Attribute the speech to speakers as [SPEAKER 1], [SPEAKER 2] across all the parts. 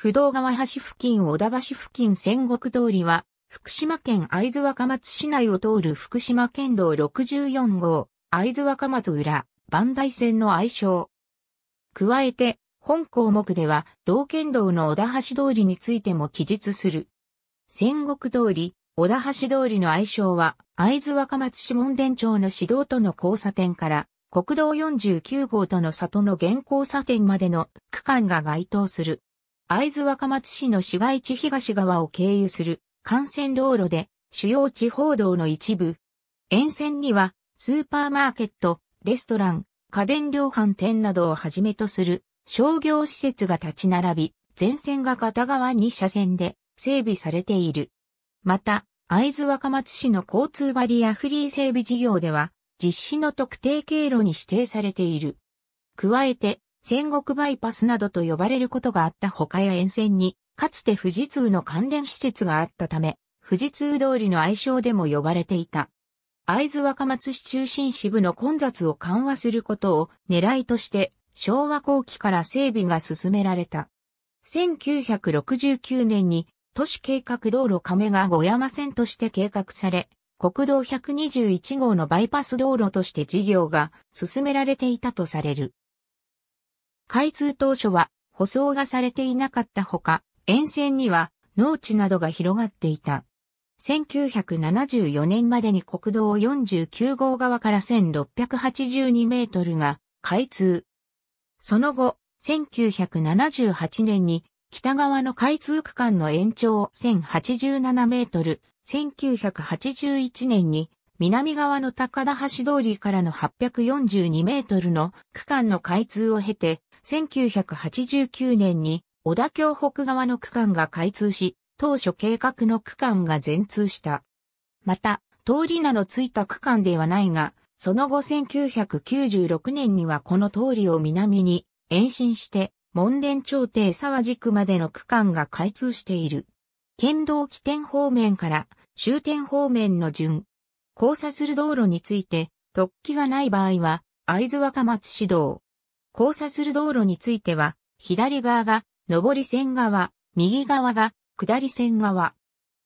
[SPEAKER 1] 不動川橋付近小田橋付近戦国通りは、福島県会津若松市内を通る福島県道64号、会津若松浦、磐梯線の愛称。加えて、本項目では、道県道の小田橋通りについても記述する。戦国通り、小田橋通りの愛称は、会津若松市門田町の市道との交差点から、国道49号との里の現交差点までの区間が該当する。会津若松市の市街地東側を経由する幹線道路で主要地方道の一部。沿線にはスーパーマーケット、レストラン、家電量販店などをはじめとする商業施設が立ち並び、全線が片側2車線で整備されている。また、会津若松市の交通バリアフリー整備事業では、実施の特定経路に指定されている。加えて、戦国バイパスなどと呼ばれることがあった他や沿線に、かつて富士通の関連施設があったため、富士通通りの愛称でも呼ばれていた。会津若松市中心支部の混雑を緩和することを狙いとして、昭和後期から整備が進められた。1969年に都市計画道路亀川小山線として計画され、国道121号のバイパス道路として事業が進められていたとされる。開通当初は舗装がされていなかったほか、沿線には農地などが広がっていた。1974年までに国道49号側から1682メートルが開通。その後、1978年に北側の開通区間の延長1087メートル、1981年に南側の高田橋通りからの842メートルの区間の開通を経て、1989年に小田京北側の区間が開通し、当初計画の区間が全通した。また、通り名のついた区間ではないが、その後1996年にはこの通りを南に延伸して門田町邸沢宿までの区間が開通している。県道起点方面から終点方面の順。交差する道路について、突起がない場合は、会津若松市道。交差する道路については、左側が上り線側、右側が下り線側。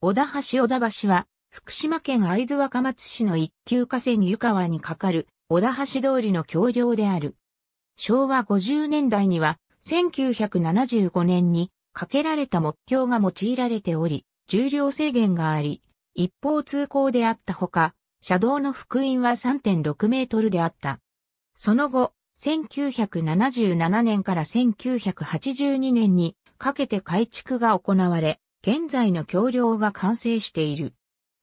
[SPEAKER 1] 小田橋小田橋は、福島県会津若松市の一級河川湯川に架かる小田橋通りの橋梁である。昭和50年代には1975年にかけられた木橋が用いられており、重量制限があり、一方通行であったほか、車道の幅員は3.6メートルであった。その後、1977年から1982年にかけて改築が行われ、現在の橋梁が完成している。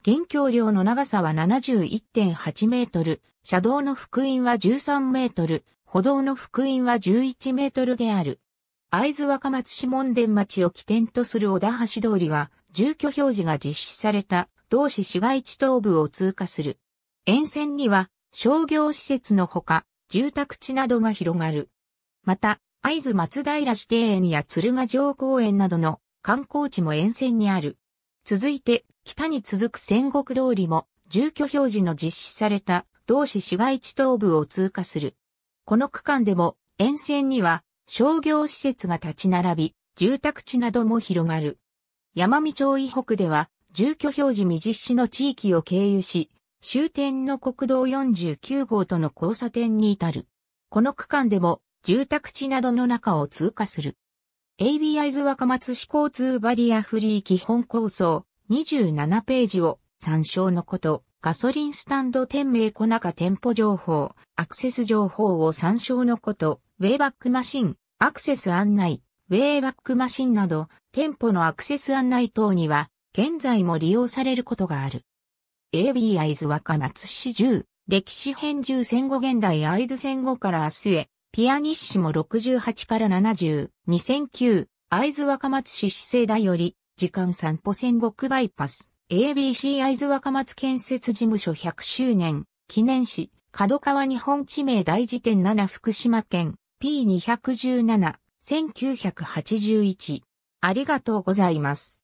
[SPEAKER 1] 現橋梁の長さは71.8メートル、車道の幅員は13メートル、歩道の幅員は11メートルである。会津若松市門田町を起点とする小田橋通りは、住居表示が実施された同市市街地東部を通過する。沿線には商業施設のほか、住宅地などが広がる。また、会津松平指定園や鶴ヶ城公園などの観光地も沿線にある。続いて、北に続く戦国通りも、住居表示の実施された同市市街地東部を通過する。この区間でも沿線には商業施設が立ち並び、住宅地なども広がる。山見町以北では住居表示未実施の地域を経由し、終点の国道49号との交差点に至る。この区間でも住宅地などの中を通過する。ABI ズ若松市交通バリアフリー基本構想27ページを参照のこと。ガソリンスタンド店名小中店舗情報、アクセス情報を参照のこと、ウェイバックマシン、アクセス案内、ウェイバックマシンなど、店舗のアクセス案内等には、現在も利用されることがある。AB 会津若松市10、歴史編10戦後現代会津戦後から明日へ、ピアニッシモ68から70、2009、会津若松市市政大より、時間散歩戦国バイパス。ABC 会津若松建設事務所100周年。記念誌角川日本地名大辞典7福島県。P217 1981ありがとうございます。